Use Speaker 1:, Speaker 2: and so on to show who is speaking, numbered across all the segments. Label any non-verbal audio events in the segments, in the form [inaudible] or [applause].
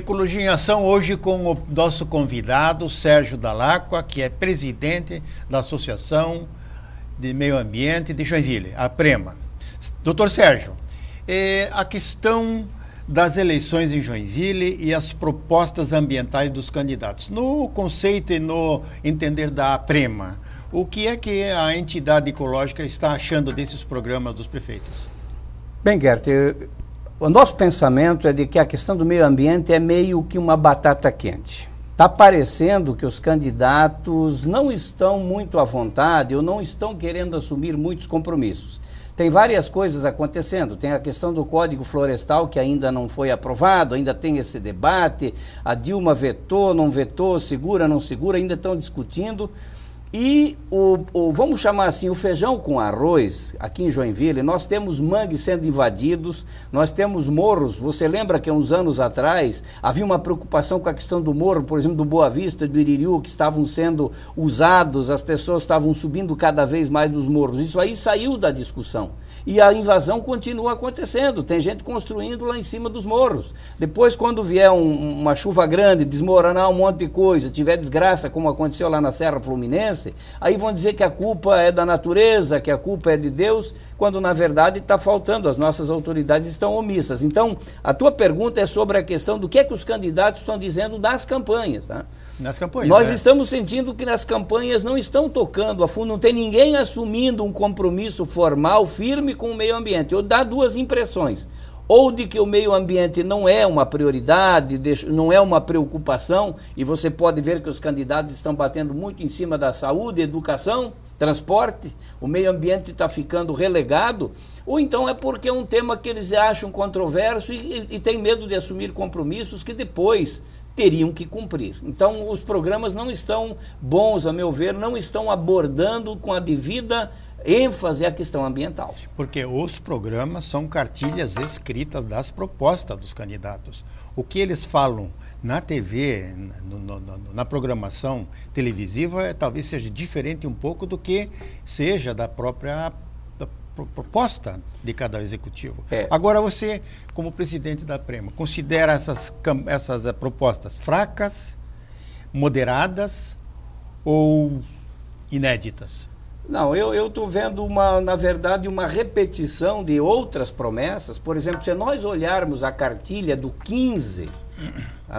Speaker 1: Ecologia em Ação hoje com o nosso convidado Sérgio Dalacqua, que é presidente da Associação de Meio Ambiente de Joinville, a Prema. Doutor Sérgio, é, a questão das eleições em Joinville e as propostas ambientais dos candidatos. No conceito e no entender da Prema, o que é que a entidade ecológica está achando desses programas dos prefeitos?
Speaker 2: Bem, Gert, o nosso pensamento é de que a questão do meio ambiente é meio que uma batata quente. Está parecendo que os candidatos não estão muito à vontade ou não estão querendo assumir muitos compromissos. Tem várias coisas acontecendo. Tem a questão do Código Florestal, que ainda não foi aprovado, ainda tem esse debate. A Dilma vetou, não vetou, segura, não segura, ainda estão discutindo. E o, o, vamos chamar assim, o feijão com arroz, aqui em Joinville, nós temos mangues sendo invadidos, nós temos morros. Você lembra que uns anos atrás havia uma preocupação com a questão do morro, por exemplo, do Boa Vista, do Iririu, que estavam sendo usados, as pessoas estavam subindo cada vez mais nos morros. Isso aí saiu da discussão e a invasão continua acontecendo. Tem gente construindo lá em cima dos morros. Depois, quando vier um, uma chuva grande, desmoronar um monte de coisa, tiver desgraça, como aconteceu lá na Serra Fluminense, aí vão dizer que a culpa é da natureza, que a culpa é de Deus, quando na verdade está faltando, as nossas autoridades estão omissas. Então, a tua pergunta é sobre a questão do que é que os candidatos estão dizendo das campanhas. Tá?
Speaker 1: Nas campanhas.
Speaker 2: Nós né? estamos sentindo que nas campanhas não estão tocando a fundo, não tem ninguém assumindo um compromisso formal, firme com o meio ambiente. Eu dá duas impressões. Ou de que o meio ambiente não é uma prioridade, não é uma preocupação, e você pode ver que os candidatos estão batendo muito em cima da saúde, educação, transporte, o meio ambiente está ficando relegado, ou então é porque é um tema que eles acham controverso e, e, e têm medo de assumir compromissos que depois teriam que cumprir. Então, os programas não estão bons, a meu ver, não estão abordando com a devida ênfase a questão ambiental.
Speaker 1: Porque os programas são cartilhas escritas das propostas dos candidatos. O que eles falam na TV, no, no, na programação televisiva, é, talvez seja diferente um pouco do que seja da própria proposta de cada executivo. É. Agora você, como presidente da Prema, considera essas, essas eh, propostas fracas, moderadas ou inéditas?
Speaker 2: Não, eu estou vendo, uma, na verdade, uma repetição de outras promessas. Por exemplo, se nós olharmos a cartilha do 15,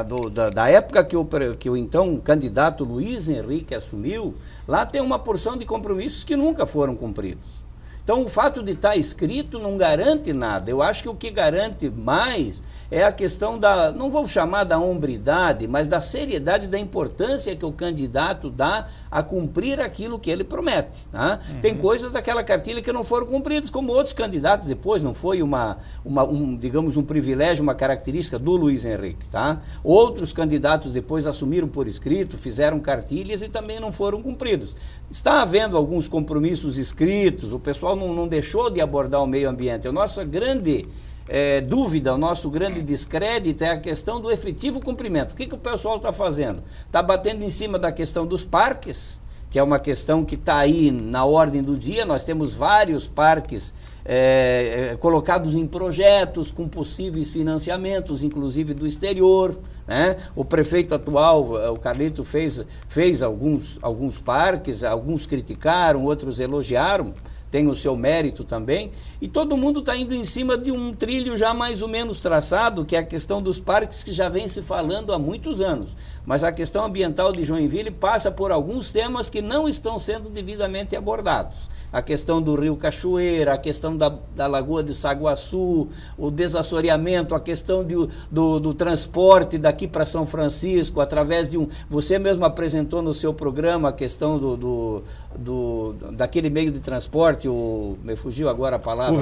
Speaker 2: do, da, da, época que o, que o então candidato Luiz Henrique assumiu, lá tem uma porção de compromissos que nunca foram cumpridos. Então, o fato de estar tá escrito não garante nada. Eu acho que o que garante mais é a questão da, não vou chamar da hombridade, mas da seriedade da importância que o candidato dá a cumprir aquilo que ele promete. Tá? Uhum. Tem coisas daquela cartilha que não foram cumpridas, como outros candidatos depois, não foi uma, uma um, digamos, um privilégio, uma característica do Luiz Henrique. Tá? Outros candidatos depois assumiram por escrito, fizeram cartilhas e também não foram cumpridos. Está havendo alguns compromissos escritos, o pessoal não, não deixou de abordar o meio ambiente. A nossa grande é, dúvida, o nosso grande descrédito é a questão do efetivo cumprimento. O que, que o pessoal está fazendo? Está batendo em cima da questão dos parques, que é uma questão que está aí na ordem do dia. Nós temos vários parques é, colocados em projetos com possíveis financiamentos, inclusive do exterior. Né? O prefeito atual, o Carlito, fez, fez alguns, alguns parques, alguns criticaram, outros elogiaram tem o seu mérito também, e todo mundo está indo em cima de um trilho já mais ou menos traçado, que é a questão dos parques que já vem se falando há muitos anos. Mas a questão ambiental de Joinville passa por alguns temas que não estão sendo devidamente abordados. A questão do rio Cachoeira, a questão da, da Lagoa de Saguaçu, o desassoreamento, a questão de, do, do transporte daqui para São Francisco, através de um. Você mesmo apresentou no seu programa a questão do, do, do daquele meio de transporte, o, me fugiu agora a palavra.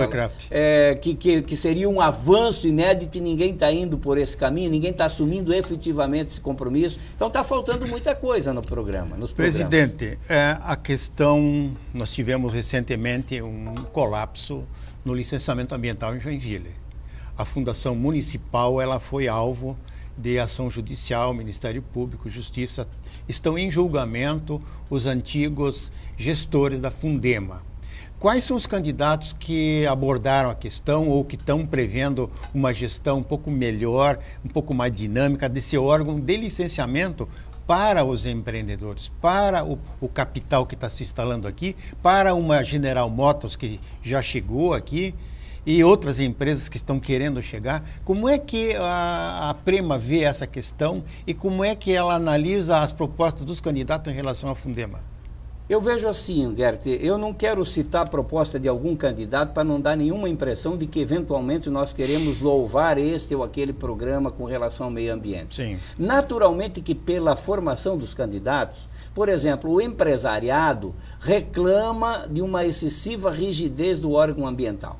Speaker 2: É, que, que, que seria um avanço inédito e ninguém está indo por esse caminho, ninguém está assumindo efetivamente esse compromisso isso. Então está faltando muita coisa no programa. Nos
Speaker 1: Presidente, é, a questão, nós tivemos recentemente um colapso no licenciamento ambiental em Joinville. A Fundação Municipal ela foi alvo de ação judicial, Ministério Público, Justiça. Estão em julgamento os antigos gestores da Fundema. Quais são os candidatos que abordaram a questão ou que estão prevendo uma gestão um pouco melhor, um pouco mais dinâmica desse órgão de licenciamento para os empreendedores, para o, o capital que está se instalando aqui, para uma General Motors que já chegou aqui e outras empresas que estão querendo chegar. Como é que a, a, Prema vê essa questão e como é que ela analisa as propostas dos candidatos em relação à Fundema?
Speaker 2: Eu vejo assim, Gert, eu não quero citar a proposta de algum candidato para não dar nenhuma impressão de que eventualmente nós queremos louvar este ou aquele programa com relação ao meio ambiente.
Speaker 1: Sim.
Speaker 2: Naturalmente que pela formação dos candidatos, por exemplo, o empresariado reclama de uma excessiva rigidez do órgão ambiental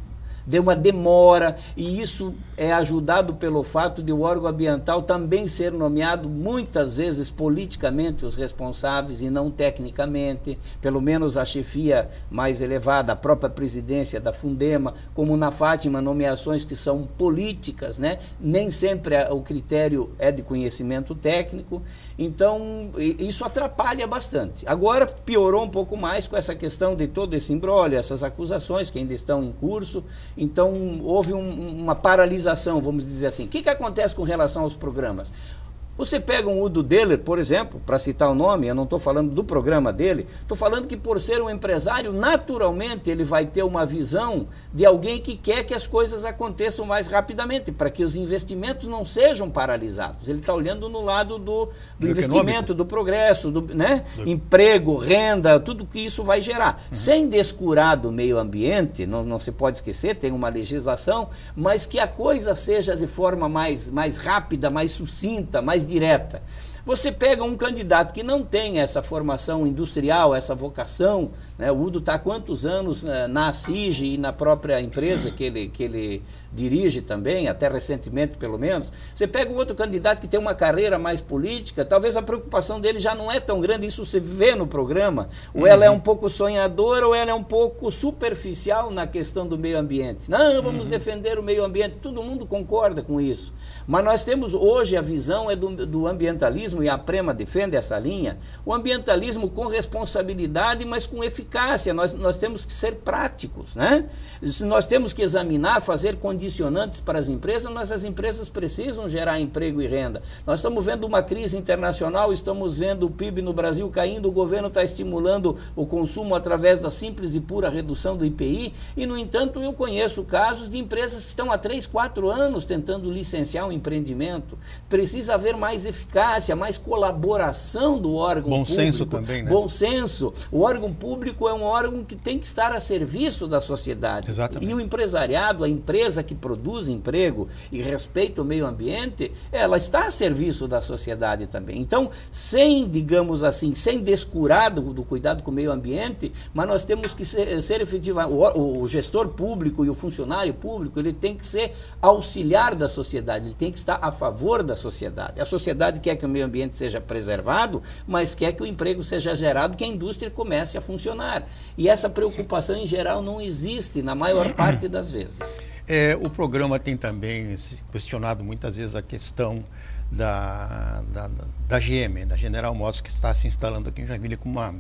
Speaker 2: de uma demora, e isso é ajudado pelo fato de o órgão ambiental também ser nomeado muitas vezes politicamente os responsáveis e não tecnicamente, pelo menos a chefia mais elevada, a própria presidência da Fundema, como na Fátima, nomeações que são políticas, né? nem sempre o critério é de conhecimento técnico, então isso atrapalha bastante. Agora piorou um pouco mais com essa questão de todo esse embrólio, essas acusações que ainda estão em curso, então, houve um, uma paralisação, vamos dizer assim. O que, que acontece com relação aos programas? Você pega um Udo Deller, por exemplo, para citar o nome, eu não estou falando do programa dele, estou falando que por ser um empresário, naturalmente ele vai ter uma visão de alguém que quer que as coisas aconteçam mais rapidamente, para que os investimentos não sejam paralisados. Ele está olhando no lado do, do, do investimento, econômico. do progresso, do, né? Do... emprego, renda, tudo que isso vai gerar. Uhum. Sem descurar do meio ambiente, não, não se pode esquecer, tem uma legislação, mas que a coisa seja de forma mais, mais rápida, mais sucinta, mais direta. Você pega um candidato que não tem essa formação industrial, essa vocação, né? o Udo está há quantos anos né, na CIG e na própria empresa que ele, que ele dirige também, até recentemente pelo menos. Você pega um outro candidato que tem uma carreira mais política, talvez a preocupação dele já não é tão grande, isso você vê no programa. Ou ela é um pouco sonhadora ou ela é um pouco superficial na questão do meio ambiente. Não, vamos uhum. defender o meio ambiente, todo mundo concorda com isso. Mas nós temos hoje a visão é do, do ambientalismo, e a Prema defende essa linha, o ambientalismo com responsabilidade, mas com eficácia. Nós, nós temos que ser práticos. Né? Se nós temos que examinar, fazer condicionantes para as empresas, mas as empresas precisam gerar emprego e renda. Nós estamos vendo uma crise internacional, estamos vendo o PIB no Brasil caindo, o governo está estimulando o consumo através da simples e pura redução do IPI, e, no entanto, eu conheço casos de empresas que estão há 3, 4 anos tentando licenciar um empreendimento. Precisa haver mais eficácia, mais mais colaboração do órgão
Speaker 1: Bom
Speaker 2: público.
Speaker 1: Bom senso também, né?
Speaker 2: Bom senso. O órgão público é um órgão que tem que estar a serviço da sociedade.
Speaker 1: Exatamente.
Speaker 2: E o empresariado, a empresa que produz emprego e respeita o meio ambiente, ela está a serviço da sociedade também. Então, sem, digamos assim, sem descurado do, do cuidado com o meio ambiente, mas nós temos que ser, ser efetivamente, o, o gestor público e o funcionário público, ele tem que ser auxiliar da sociedade, ele tem que estar a favor da sociedade. A sociedade quer que o meio ambiente ambiente seja preservado, mas quer que o emprego seja gerado, que a indústria comece a funcionar. E essa preocupação, em geral, não existe na maior [coughs] parte das vezes.
Speaker 1: É, o programa tem também questionado muitas vezes a questão da, da, da GM, da General Motors, que está se instalando aqui em Joinville com uma,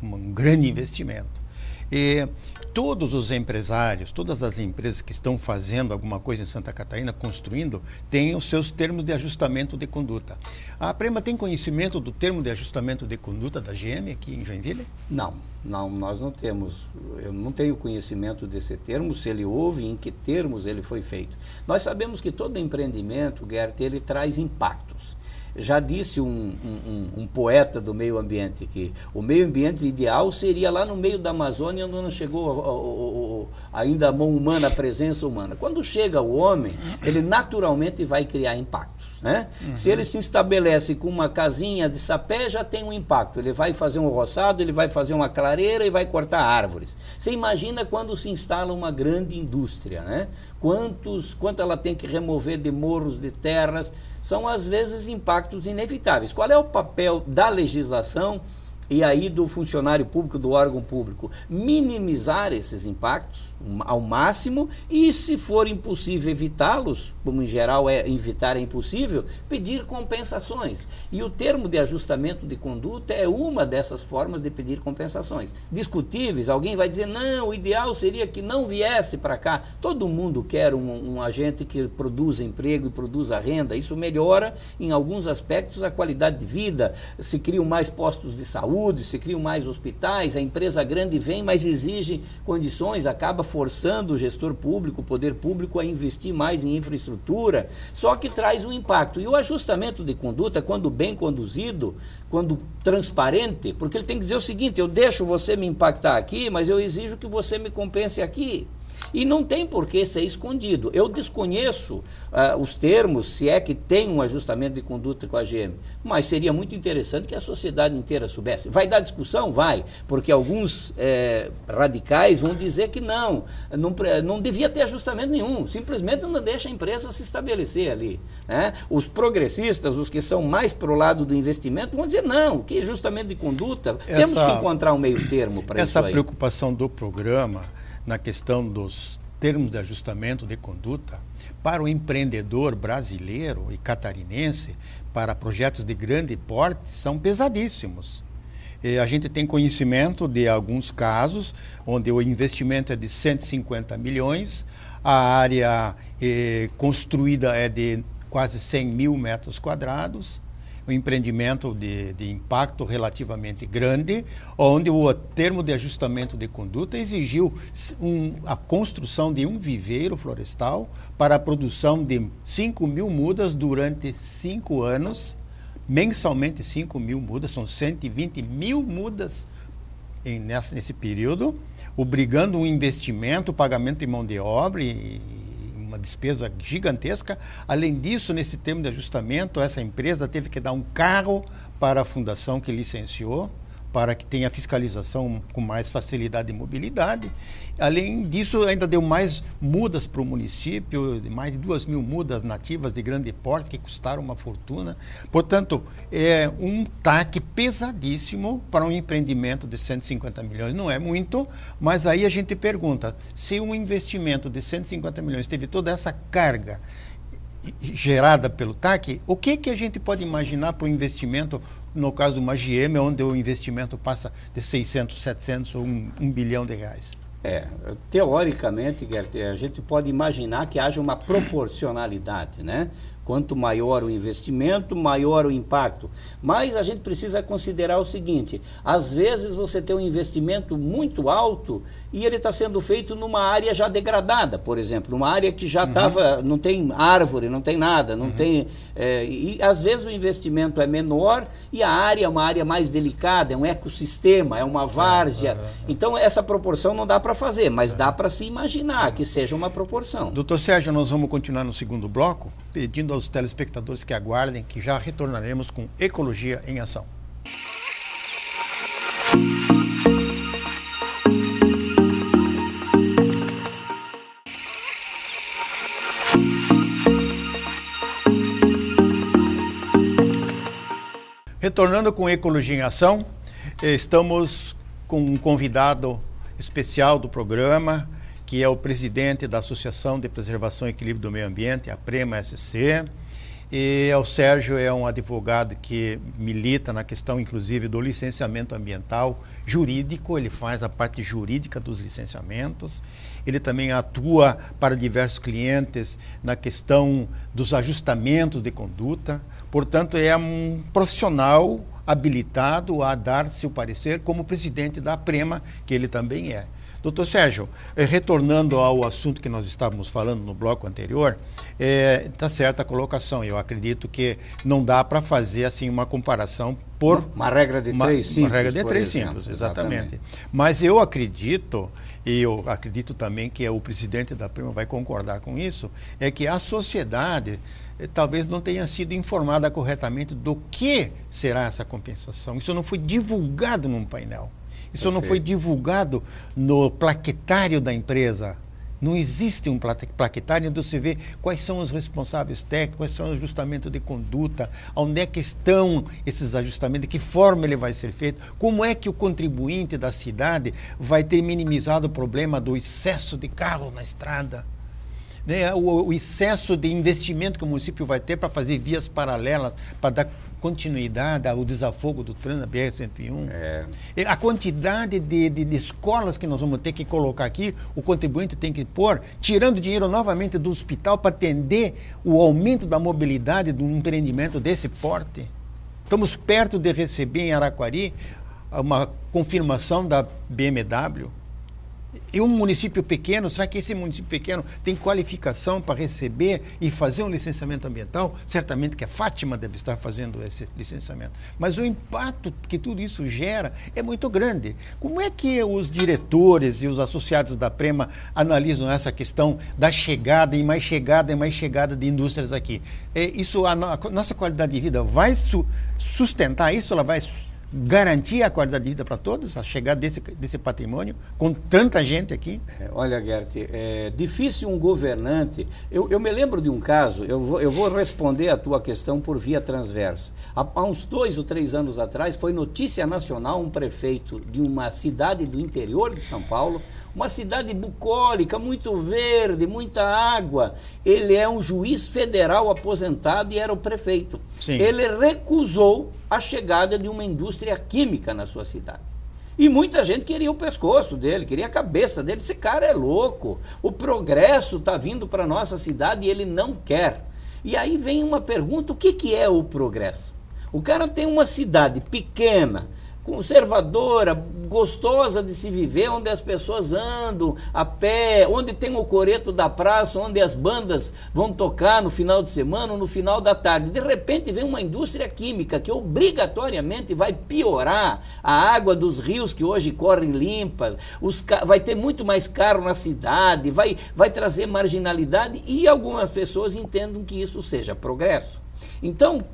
Speaker 1: um grande investimento. E todos os empresários, todas as empresas que estão fazendo alguma coisa em Santa Catarina, construindo, têm os seus termos de ajustamento de conduta. A Prema tem conhecimento do termo de ajustamento de conduta da GM aqui em Joinville?
Speaker 2: Não, não, nós não temos. Eu não tenho conhecimento desse termo, se ele houve, em que termos ele foi feito. Nós sabemos que todo empreendimento, Gert, ele traz impactos. Já disse um, um, um, poeta do meio ambiente que o meio ambiente ideal seria lá no meio da Amazônia, onde não chegou ainda a mão humana, a presença humana. Quando chega o homem, ele naturalmente vai criar impactos. Né? Uhum. Se ele se estabelece com uma casinha de sapé, já tem um impacto. Ele vai fazer um roçado, ele vai fazer uma clareira e vai cortar árvores. Você imagina quando se instala uma grande indústria, né? Quantos, quanto ela tem que remover de morros, de terras, são às vezes impactos inevitáveis. Qual é o papel da legislação e aí do funcionário público, do órgão público, minimizar esses impactos ao máximo e, se for impossível evitá-los, como em geral é evitar é impossível, pedir compensações. E o termo de ajustamento de conduta é uma dessas formas de pedir compensações. Discutíveis, alguém vai dizer, não, o ideal seria que não viesse para cá. Todo mundo quer um, um agente que produza emprego e produza renda. Isso melhora, em alguns aspectos, a qualidade de vida. Se criam mais postos de saúde, se criam mais hospitais, a empresa grande vem, mas exige condições, acaba forçando o gestor público, o poder público, a investir mais em infraestrutura, só que traz um impacto. E o ajustamento de conduta, quando bem conduzido, quando transparente, porque ele tem que dizer o seguinte: eu deixo você me impactar aqui, mas eu exijo que você me compense aqui. E não tem por que ser escondido. Eu desconheço uh, os termos, se é que tem um ajustamento de conduta com a GM, mas seria muito interessante que a sociedade inteira soubesse. Vai dar discussão? Vai, porque alguns é, radicais vão dizer que não, não, não devia ter ajustamento nenhum, simplesmente não deixa a empresa se estabelecer ali. Né? Os progressistas, os que são mais para o lado do investimento, vão dizer não, que ajustamento de conduta, essa, temos que encontrar um meio termo para isso
Speaker 1: Essa preocupação do programa na questão dos termos de ajustamento de conduta, para o empreendedor brasileiro e catarinense, para projetos de grande porte, são pesadíssimos. E a gente tem conhecimento de alguns casos onde o investimento é de 150 milhões, a área eh, construída é de quase 100 mil metros quadrados, um empreendimento de, de impacto relativamente grande, onde o termo de ajustamento de conduta exigiu um, a construção de um viveiro florestal para a produção de 5 mil mudas durante cinco anos, mensalmente 5 mil mudas, são 120 mil mudas em, nessa, nesse período, obrigando um investimento, pagamento de mão de obra e, uma despesa gigantesca. Além disso, nesse termo de ajustamento, essa empresa teve que dar um carro para a fundação que licenciou para que tenha fiscalização com mais facilidade e mobilidade. Além disso, ainda deu mais mudas para o município, mais de duas mil mudas nativas de grande porte que custaram uma fortuna. Portanto, é um TAC pesadíssimo para um empreendimento de 150 milhões. Não é muito, mas aí a gente pergunta, se um investimento de 150 milhões teve toda essa carga gerada pelo TAC, o que, que a gente pode imaginar para o investimento, no caso de uma GM, onde o investimento passa de 600, 700 ou 1, 1 bilhão de reais?
Speaker 2: É, teoricamente, a gente pode imaginar que haja uma proporcionalidade, né? Quanto maior o investimento, maior o impacto. Mas a gente precisa considerar o seguinte: às vezes você tem um investimento muito alto e ele está sendo feito numa área já degradada, por exemplo, numa área que já estava, uhum. não tem árvore, não tem nada, não uhum. tem. É, e às vezes o investimento é menor e a área é uma área mais delicada, é um ecossistema, é uma várzea. Uhum. Então essa proporção não dá para fazer, mas dá para se imaginar que seja uma proporção.
Speaker 1: Doutor Sérgio, nós vamos continuar no segundo bloco, pedindo aos telespectadores que aguardem que já retornaremos com Ecologia em Ação. Retornando com Ecologia em Ação, estamos com um convidado especial do programa, que é o presidente da Associação de Preservação e Equilíbrio do Meio Ambiente, a PREMA-SC. E o Sérgio é um advogado que milita na questão, inclusive, do licenciamento ambiental jurídico, ele faz a parte jurídica dos licenciamentos. Ele também atua para diversos clientes na questão dos ajustamentos de conduta. Portanto, é um profissional habilitado a dar seu parecer como presidente da Prema, que ele também é. Doutor Sérgio, eh, retornando ao assunto que nós estávamos falando no bloco anterior, está eh, é, certa a colocação. Eu acredito que não dá para fazer assim uma comparação por
Speaker 2: uma regra de uma, três simples.
Speaker 1: Uma regra de três exemplo, simples, exatamente. exatamente. Mas eu acredito e eu acredito também que o presidente da Prima vai concordar com isso, é que a sociedade eh, talvez não tenha sido informada corretamente do que será essa compensação. Isso não foi divulgado num painel. Isso Perfeito. não foi divulgado no plaquetário da empresa. Não existe um plaquetário onde você vê quais são os responsáveis técnicos, quais são os ajustamentos de conduta, onde é que estão esses ajustamentos, de que forma ele vai ser feito, como é que o contribuinte da cidade vai ter minimizado o problema do excesso de carros na estrada né, o, o, excesso de investimento que o município vai ter para fazer vias paralelas, para dar continuidade ao desafogo do trânsito da BR-101. É. A quantidade de, de, de, escolas que nós vamos ter que colocar aqui, o contribuinte tem que pôr, tirando dinheiro novamente do hospital para atender o aumento da mobilidade de um empreendimento desse porte. Estamos perto de receber em Araquari uma confirmação da BMW e um município pequeno, será que esse município pequeno tem qualificação para receber e fazer um licenciamento ambiental? Certamente que a Fátima deve estar fazendo esse licenciamento. Mas o impacto que tudo isso gera é muito grande. Como é que os diretores e os associados da Prema analisam essa questão da chegada e mais chegada e mais chegada de indústrias aqui? É, isso, a, a nossa qualidade de vida vai su, sustentar isso? Ela vai garantir a qualidade de vida para todos, a chegada desse, desse patrimônio, com tanta gente aqui?
Speaker 2: É, olha, Gert, é difícil um governante. Eu, eu me lembro de um caso, eu vou, eu vou responder a tua questão por via transversa. Há, há uns dois ou três anos atrás, foi notícia nacional um prefeito de uma cidade do interior de São Paulo uma cidade bucólica, muito verde, muita água. Ele é um juiz federal aposentado e era o prefeito. Sim. Ele recusou a chegada de uma indústria química na sua cidade. E muita gente queria o pescoço dele, queria a cabeça dele. Esse cara é louco. O progresso está vindo para nossa cidade e ele não quer. E aí vem uma pergunta: o que, que é o progresso? O cara tem uma cidade pequena, conservadora, gostosa de se viver, onde as pessoas andam a pé, onde tem o coreto da praça, onde as bandas vão tocar no final de semana no final da tarde. De repente vem uma indústria química que obrigatoriamente vai piorar a água dos rios que hoje correm limpas, os, vai ter muito mais carro na cidade, vai, vai trazer marginalidade e algumas pessoas entendem que isso seja progresso. Então,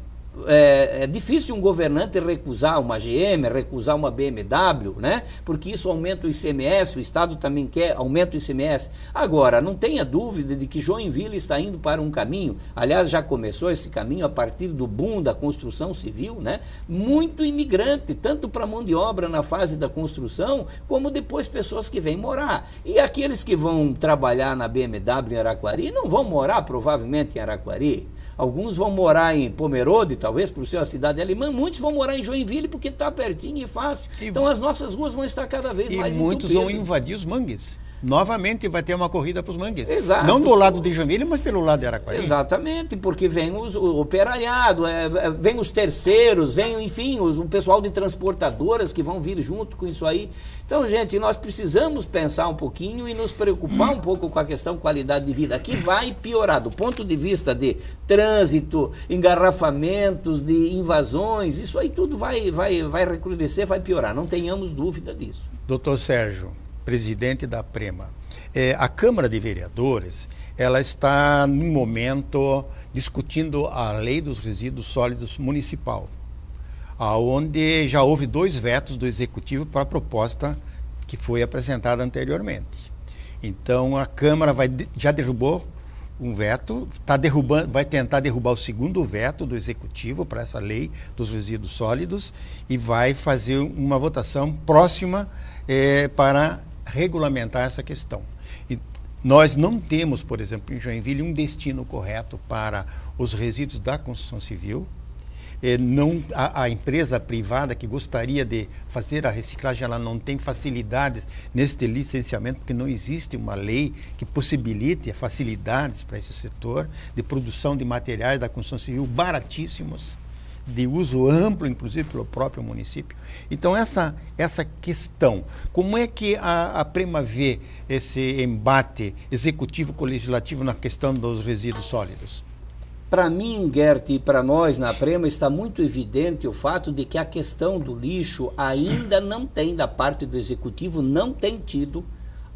Speaker 2: é, é, difícil um governante recusar uma GM, recusar uma BMW, né? Porque isso aumenta o ICMS, o Estado também quer aumenta o ICMS. Agora, não tenha dúvida de que Joinville está indo para um caminho, aliás, já começou esse caminho a partir do boom da construção civil, né? Muito imigrante, tanto para mão de obra na fase da construção, como depois pessoas que vêm morar. E aqueles que vão trabalhar na BMW em Araquari não vão morar provavelmente em Araquari. Alguns vão morar em Pomerode, talvez por ser uma cidade alemã. Muitos vão morar em Joinville porque está pertinho e fácil. E então as nossas ruas vão estar cada vez mais
Speaker 1: E muitos vão invadir os mangues novamente vai ter uma corrida para os mangues. Exato. Não do lado de Joinville, mas pelo lado de Araquari.
Speaker 2: Exatamente, porque vem os, o operariado, é, é, vem os terceiros, vem, enfim, os, o pessoal de transportadoras que vão vir junto com isso aí. Então, gente, nós precisamos pensar um pouquinho e nos preocupar um pouco com a questão qualidade de vida, que vai piorar do ponto de vista de trânsito, engarrafamentos, de invasões, isso aí tudo vai, vai, vai recrudescer, vai piorar, não tenhamos dúvida disso.
Speaker 1: Doutor Sérgio, presidente da Prema. É, a Câmara de Vereadores ela está no momento discutindo a lei dos resíduos sólidos municipal, aonde já houve dois vetos do executivo para a proposta que foi apresentada anteriormente. Então a Câmara vai, já derrubou um veto, tá derrubando, vai tentar derrubar o segundo veto do executivo para essa lei dos resíduos sólidos e vai fazer uma votação próxima é, para regulamentar essa questão. E nós não temos, por exemplo, em Joinville, um destino correto para os resíduos da construção civil. É, não, a, a, empresa privada que gostaria de fazer a reciclagem, ela não tem facilidades neste licenciamento, porque não existe uma lei que possibilite facilidades para esse setor de produção de materiais da construção civil baratíssimos de uso amplo, inclusive pelo próprio município. Então, essa, essa questão, como é que a, a Prema vê esse embate executivo com legislativo na questão dos resíduos sólidos?
Speaker 2: Para mim, Gert, e para nós na Prema, está muito evidente o fato de que a questão do lixo ainda não tem, da parte do executivo, não tem tido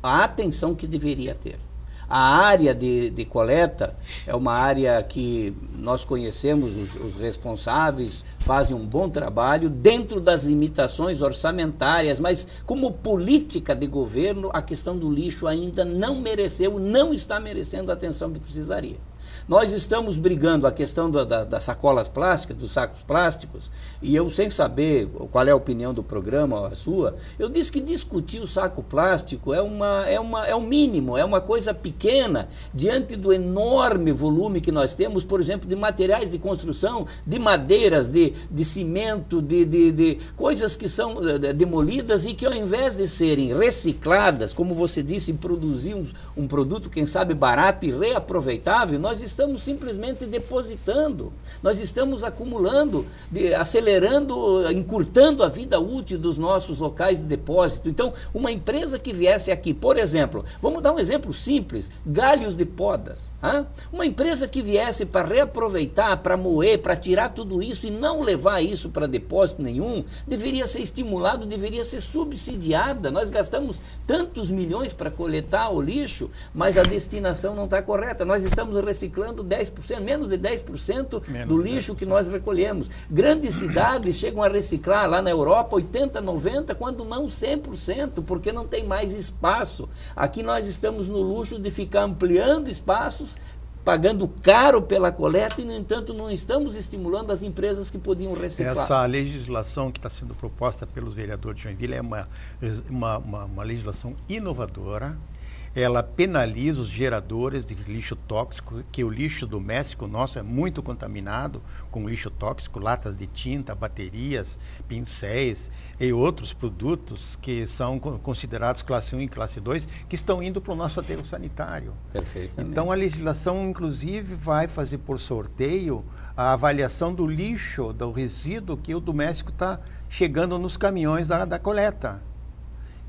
Speaker 2: a atenção que deveria ter. A área de, de coleta é uma área que nós conhecemos, os, os responsáveis fazem um bom trabalho dentro das limitações orçamentárias, mas como política de governo, a questão do lixo ainda não mereceu, não está merecendo a atenção que precisaria. Nós estamos brigando a questão da, da, das sacolas plásticas, dos sacos plásticos, e eu, sem saber qual é a opinião do programa a sua, eu disse que discutir o saco plástico é, uma, é, uma, é um mínimo, é uma coisa pequena diante do enorme volume que nós temos, por exemplo, de materiais de construção, de madeiras, de, de cimento, de, de, de coisas que são eh, demolidas e que ao invés de serem recicladas, como você disse, produzir um, um produto, quem sabe, barato e reaproveitável, nós estamos simplesmente depositando, nós estamos acumulando, de, acelerando, encurtando a vida útil dos nossos locais de depósito. Então, uma empresa que viesse aqui, por exemplo, vamos dar um exemplo simples: galhos de podas. Hein? Uma empresa que viesse para reaproveitar, para moer, para tirar tudo isso e não levar isso para depósito nenhum, deveria ser estimulado, deveria ser subsidiada. Nós gastamos tantos milhões para coletar o lixo, mas a destinação não está correta. Nós estamos reciclando reciclando 10%, menos de 10% menos do lixo 10%. que nós recolhemos. Grandes cidades chegam a reciclar lá na Europa 80%, 90%, quando não 100%, porque não tem mais espaço. Aqui nós estamos no luxo de ficar ampliando espaços, pagando caro pela coleta e, no entanto, não estamos estimulando as empresas que podiam reciclar.
Speaker 1: Essa legislação que está sendo proposta pelos vereadores de Joinville é uma, uma, uma, uma legislação inovadora, ela penaliza os geradores de lixo tóxico, que o lixo doméstico nosso é muito contaminado com lixo tóxico, latas de tinta, baterias, pincéis e outros produtos que são considerados classe 1 e classe 2, que estão indo para o nosso aterro sanitário.
Speaker 2: Perfeito.
Speaker 1: Então a legislação, inclusive, vai fazer por sorteio a avaliação do lixo, do resíduo que o doméstico está chegando nos caminhões da, da coleta.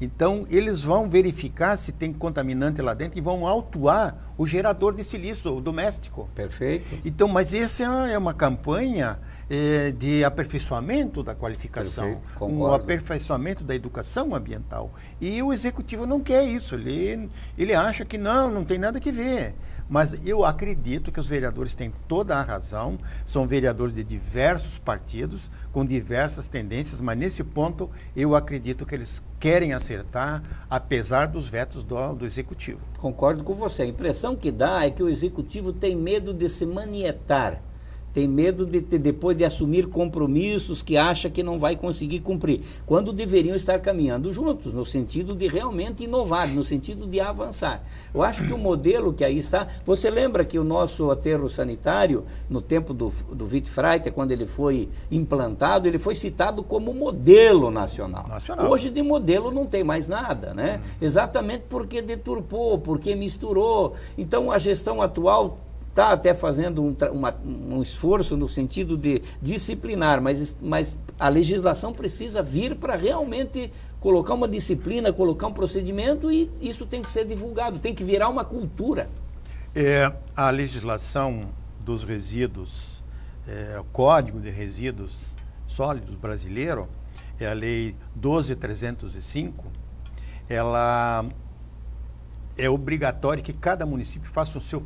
Speaker 1: Então, eles vão verificar se tem contaminante lá dentro e vão autuar o gerador de silício, o doméstico.
Speaker 2: Perfeito.
Speaker 1: Então, mas essa é uma campanha é, de aperfeiçoamento da qualificação, um aperfeiçoamento da educação ambiental. E o executivo não quer isso. Ele, ele acha que não, não tem nada que ver. Mas eu acredito que os vereadores têm toda a razão, são vereadores de diversos partidos, com diversas tendências, mas nesse ponto eu acredito que eles querem acertar, apesar dos vetos do, do executivo.
Speaker 2: Concordo com você. A impressão que dá é que o executivo tem medo de se manietar tem medo de, de, depois de assumir compromissos que acha que não vai conseguir cumprir, quando deveriam estar caminhando juntos, no sentido de realmente inovar, no sentido de avançar. Eu acho que o modelo que aí está. Você lembra que o nosso aterro sanitário, no tempo do, do Wittfreiter, quando ele foi implantado, ele foi citado como modelo nacional. nacional. Hoje de modelo não tem mais nada, né? Hum. Exatamente porque deturpou, porque misturou. Então a gestão atual está até fazendo um, uma, um esforço no sentido de disciplinar, mas, mas a legislação precisa vir para realmente colocar uma disciplina, colocar um procedimento e isso tem que ser divulgado, tem que virar uma cultura.
Speaker 1: É, a legislação dos resíduos, é, o Código de Resíduos Sólidos brasileiro, é a Lei 12305, ela é obrigatório que cada município faça o seu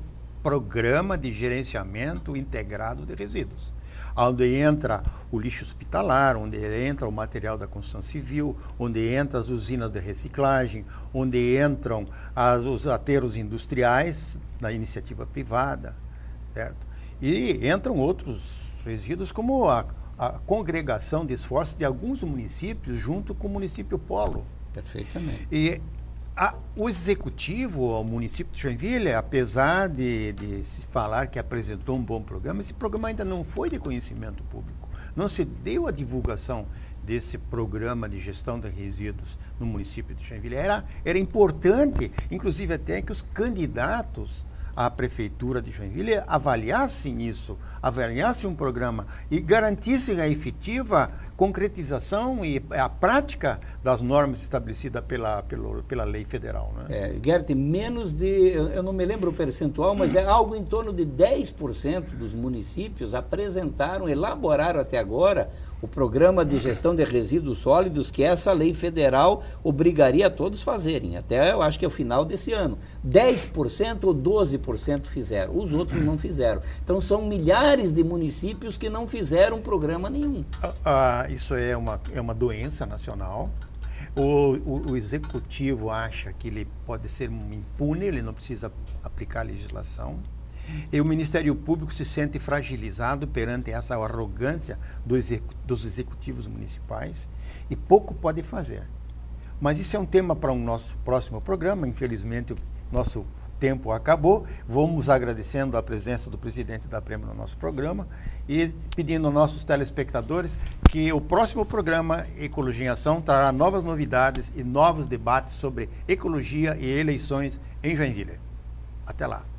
Speaker 1: programa de gerenciamento integrado de resíduos, onde entra o lixo hospitalar, onde entra o material da construção civil, onde entra as usinas de reciclagem, onde entram as, os aterros industriais da iniciativa privada, certo? E entram outros resíduos como a, a congregação de esforços de alguns municípios junto com o município polo.
Speaker 2: Perfeitamente.
Speaker 1: E a, o executivo, o município de Joinville, apesar de, de, se falar que apresentou um bom programa, esse programa ainda não foi de conhecimento público. Não se deu a divulgação desse programa de gestão de resíduos no município de Joinville. Era, era importante, inclusive até que os candidatos à prefeitura de Joinville avaliassem isso, avaliassem um programa e garantissem a efetiva concretização e a prática das normas estabelecidas pela, pela, pela lei federal. Né?
Speaker 2: É, Gert, menos de, eu não me lembro o percentual, mas é algo em torno de 10% dos municípios apresentaram, elaboraram até agora o programa de gestão de resíduos sólidos que essa lei federal obrigaria a todos fazerem, até eu acho que é o final desse ano. 10% ou 12% fizeram, os outros não fizeram. Então são milhares de municípios que não fizeram programa nenhum.
Speaker 1: Ah, ah, isso é uma, é uma doença nacional. O, o, o, executivo acha que ele pode ser impune, ele não precisa aplicar a legislação. E o Ministério Público se sente fragilizado perante essa arrogância do execu dos executivos municipais e pouco pode fazer. Mas isso é um tema para o um nosso próximo programa. Infelizmente, o nosso tempo acabou. Vamos agradecendo a presença do presidente da Prêmio no nosso programa e pedindo aos nossos telespectadores que o próximo programa Ecologia em Ação trará novas novidades e novos debates sobre ecologia e eleições em Joinville. Até lá.